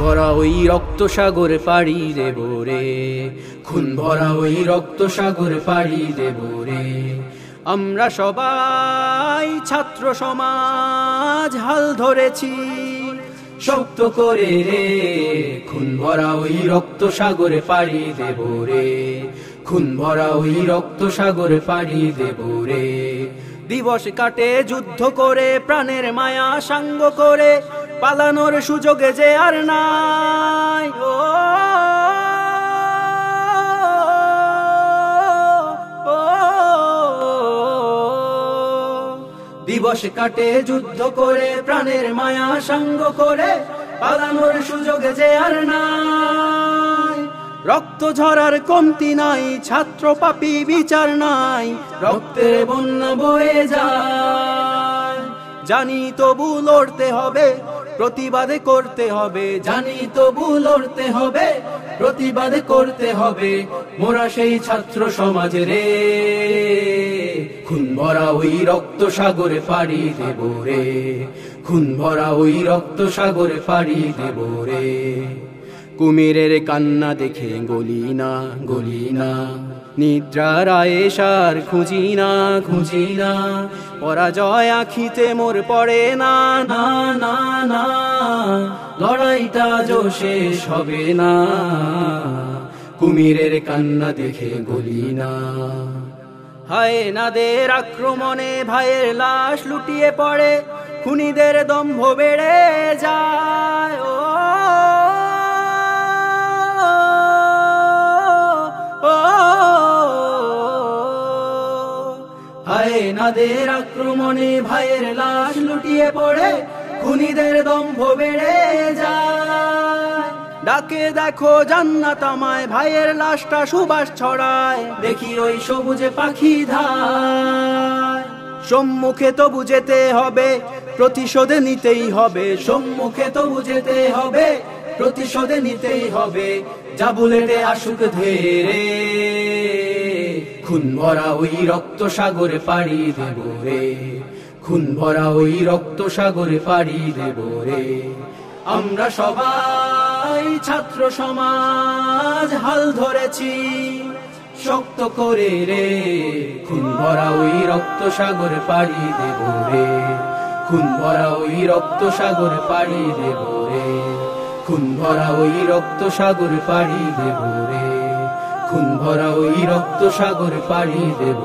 রক্ত সাগর পাড়ি দেব রে। খুন ভরা ওই রক্ত সাগর পাড়ি দেব রে। আমরা সবাই ছাত্র সমাজ হাল ধরেছি, শক্ত করে রে। খুন ভরা ওই রক্ত সাগরে পাড়ি দেব রে। খুন ভরা ওই রক্ত সাগরে পাড়ি দেব রে। দিবস কাটে যুদ্ধ করে, প্রাণের মায়া সাঙ্গ করে পালানোর সুযোগে যে আর নাই। ও দিবস কাটে, যুদ্ধ করে, প্রাণের মায়া সাঙ্গ করে, পালানোর সুযোগে যে আর নাই। রক্ত ঝরার কমতি নাই, ছাত্র পাপি বিচার নাই, রক্তের বন্যা বয়ে যায়। জানি তবু লড়তে হবে প্রতিবাদ করতে হবে, জানি তবু লড়তে হবে, প্রতিবাদ করতে হবে, মোরা সেই ছাত্র সমাজ রে। খুন ভরা ওই রক্ত সাগরে পাড়ি দেব রে খুন ভরা ওই রক্ত সাগরে পাড়ি দেব রে। কুমিরের কান্না দেখে গলি না গলি না। নিদ্রার আয়েশার খুঁজি না খুঁজি না। পরাজয় আখিতে মোর পড়ে না না না না। লড়াইটা যো শেষ হবে না। কুমিরের কান্না দেখে গলি না। হায় নাদের আক্রমণে ভাইয়ের লাশ লুটিয়ে পড়ে, খুনিদের দম্ভ বেড়ে যায়। ও হায় নাদের আক্রমণে ভাইয়ের লাশ লুটিয়ে পড়ে, খুনিদের দম্ভ বেড়ে যায়। ডাকে দেখো জান্নাত আমায়, ভাইয়ের লাশটা সুবাস ছড়ায়। দেখি ওই সবুজে পাখি ধায়। সম্মুখে তো বুঝেতে হবে, প্রতিশোধে নিতেই হবে। সম্মুখে তো বুঝেতে হবে, প্রতিশোধে নিতেই হবে যা বুলেটে আসুক ধেরে। খুন ভরা ওই রক্ত সাগরে পাড়ি দেব রে। খুন ভরা ওই রক্ত সাগরে পাড়ি দেব রে। আমরা সবাই ছাত্র সমাজ হাল ধরেছি, শক্ত করে রে। খুন ভরা ওই রক্ত সাগরে পাড়ি দেব রে। খুন ভরা ওই রক্ত সাগরে পাড়ি দেব রে। খুন ভরা ওই রক্ত সাগরে পাড়ি দেব রে। খুন ভরা ওই রক্ত সাগর পাড়ি দেব।